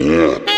Yeah.